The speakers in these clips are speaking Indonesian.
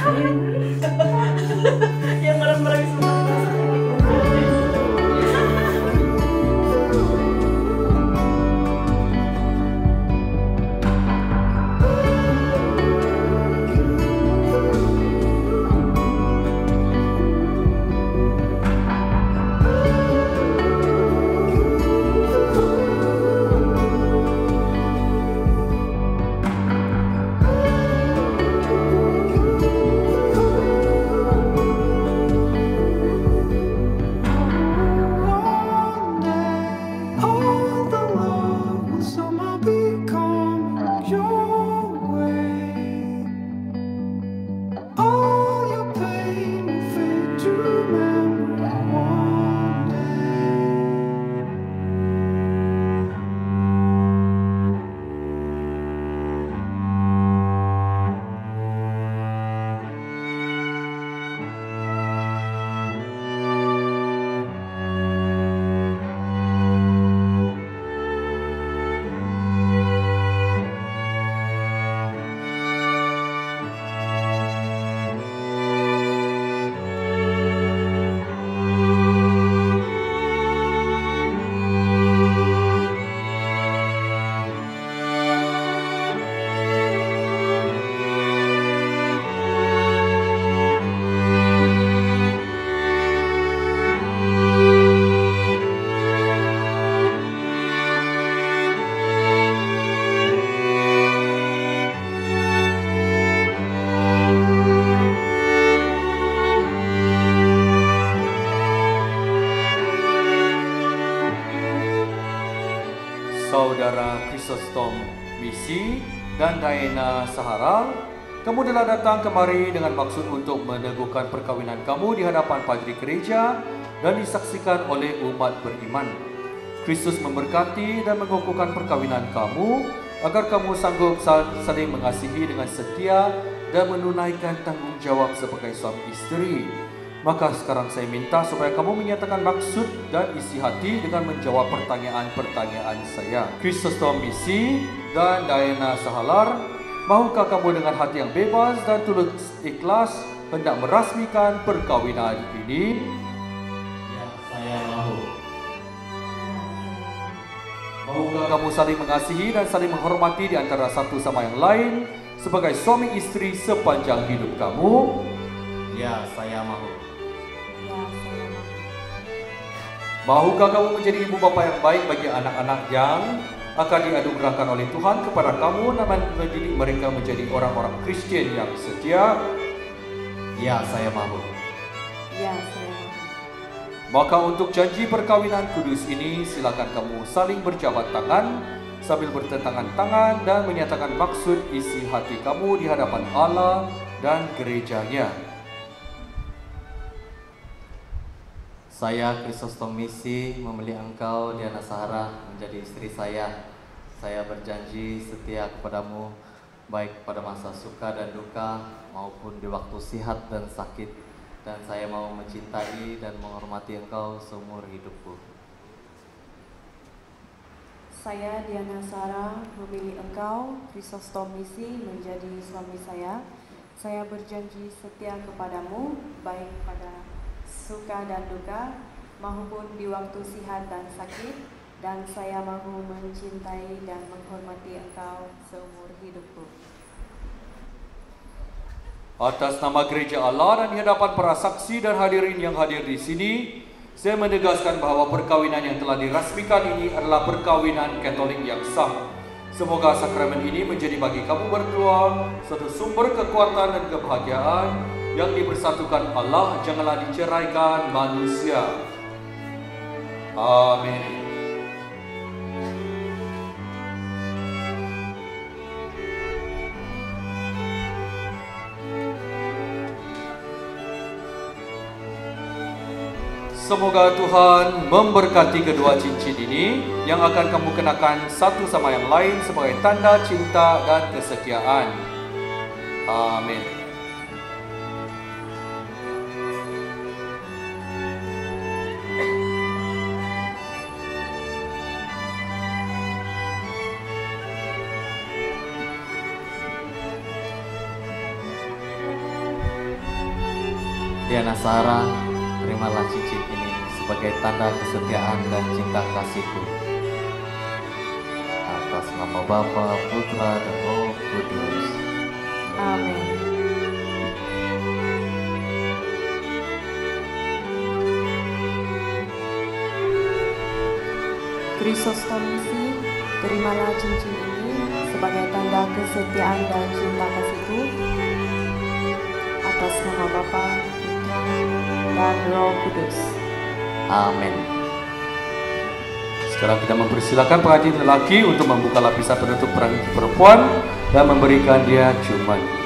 ハハハハ! Misi dan Diana Sahara, kamu telah datang kemari dengan maksud untuk meneguhkan perkawinan kamu di hadapan padri gereja dan disaksikan oleh umat beriman. Kristus memberkati dan mengukuhkan perkawinan kamu agar kamu sanggup sal- saling mengasihi dengan setia dan menunaikan tanggungjawab sebagai suami istri. Maka sekarang saya minta supaya kamu menyatakan maksud dan isi hati dengan menjawab pertanyaan-pertanyaan saya. Kristus Misi dan Diana Sahalar, mahukah kamu dengan hati yang bebas dan tulus ikhlas hendak merasmikan perkawinan ini? Ya, saya mahu. Mahukah kamu saling mengasihi dan saling menghormati di antara satu sama yang lain sebagai suami istri sepanjang hidup kamu? Ya, saya mahu. ya saya Mahukah kamu menjadi ibu bapa yang baik bagi anak-anak yang akan dianugerahkan oleh Tuhan kepada kamu dan mendidik mereka menjadi orang-orang Kristen yang setia? Ya, saya mahu. ya saya mau Maka untuk janji perkawinan kudus ini silakan kamu saling berjabat tangan sambil bertentangan tangan dan menyatakan maksud isi hati kamu di hadapan Allah dan gerejanya. Saya Krisostom Misi memilih engkau Diana Sahara menjadi istri saya. Saya berjanji setia kepadamu baik pada masa suka dan duka maupun di waktu sihat dan sakit dan saya mau mencintai dan menghormati engkau seumur hidupku. Saya Diana Sarah memilih engkau, Krisostom Misi menjadi suami saya. Saya berjanji setia kepadamu, baik pada suka dan duka, maupun di waktu sihat dan sakit, dan saya mahu mencintai dan menghormati engkau seumur hidupku. Atas nama gereja Allah dan di hadapan para saksi dan hadirin yang hadir di sini, saya menegaskan bahwa perkawinan yang telah dirasmikan ini adalah perkawinan Katolik yang sah. Semoga sakramen ini menjadi bagi kamu berdua suatu sumber kekuatan dan kebahagiaan yang dipersatukan Allah janganlah diceraikan manusia. Amin. Semoga Tuhan memberkati kedua cincin ini yang akan kamu kenakan satu sama yang lain sebagai tanda cinta dan kesetiaan. Amin. dan Nasara, terimalah cincin ini sebagai tanda kesetiaan dan cinta kasihku. Atas nama Bapa, Putra, dan Roh Kudus. Amin. Kristus Tomisi, terimalah cincin ini sebagai tanda kesetiaan dan cinta kasihku atas nama Bapa, dengan Roh Kudus. Amin. Sekarang kita mempersilahkan pengajian lelaki untuk membuka lapisan penutup perang perempuan dan memberikan dia cuman.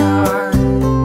are.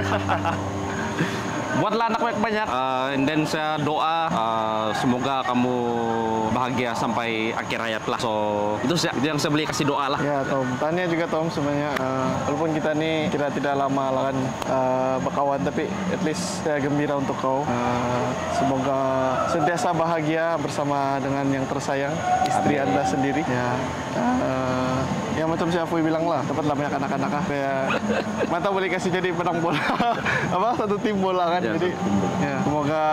buatlah anak banyak uh, and then saya doa uh, semoga kamu bahagia sampai akhir hayat lah. So itu yang saya beli kasih doa lah. Ya Tom, tanya juga Tom sebenarnya eh, walaupun kita nih kira tidak lama lah kan eh, berkawan tapi at least saya gembira untuk kau. Eh, semoga sentiasa bahagia bersama dengan yang tersayang istri anda sendiri. Ya, eh, ya macam si Afui bilang lah dapatlah banyak anak-anak. Kayak mata boleh kasih jadi pedang bola apa satu tim bola kan. Ya, jadi ya semoga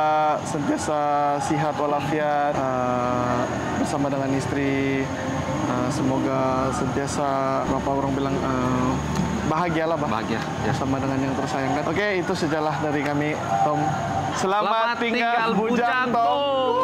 sentiasa sihat walafiat eh, bersama dengan istri. Uh, semoga sentiasa apa orang bilang uh, bahagia lah bah. bahagia ya sama dengan yang tersayang kan. Oke, itu sejalah dari kami Tom. Selamat, tinggal, bujang Tom.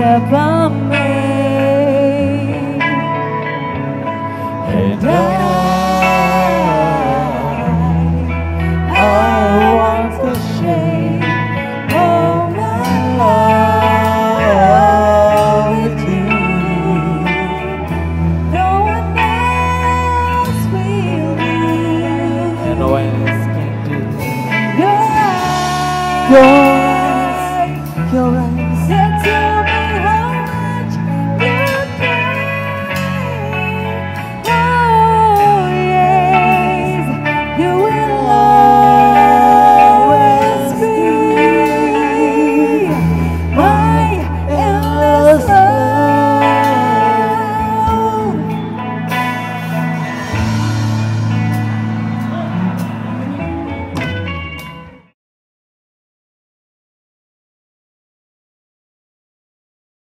Step I. And I, I want all my love with you. No one else will do. And no one else can do.